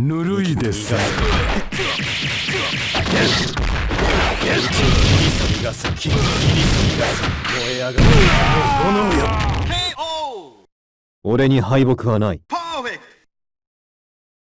ぬるいです俺に敗北はない。